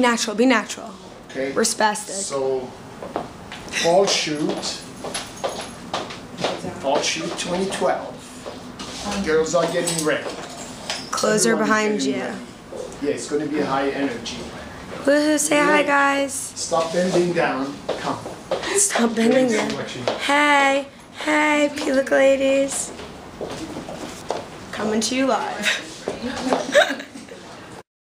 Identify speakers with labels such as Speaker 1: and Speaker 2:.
Speaker 1: Natural, be natural.
Speaker 2: Okay.
Speaker 1: We're spastic.
Speaker 2: So, fall shoot. Fall shoot 2012. Girls are getting ready.
Speaker 1: Clothes are behind you.
Speaker 2: ready. Yeah, it's going to be high energy.
Speaker 1: Woohoo, say hi, guys.
Speaker 2: Stop bending down. Come.
Speaker 1: Stop bending down. Hey, hey, P.Luca ladies. Coming to you live.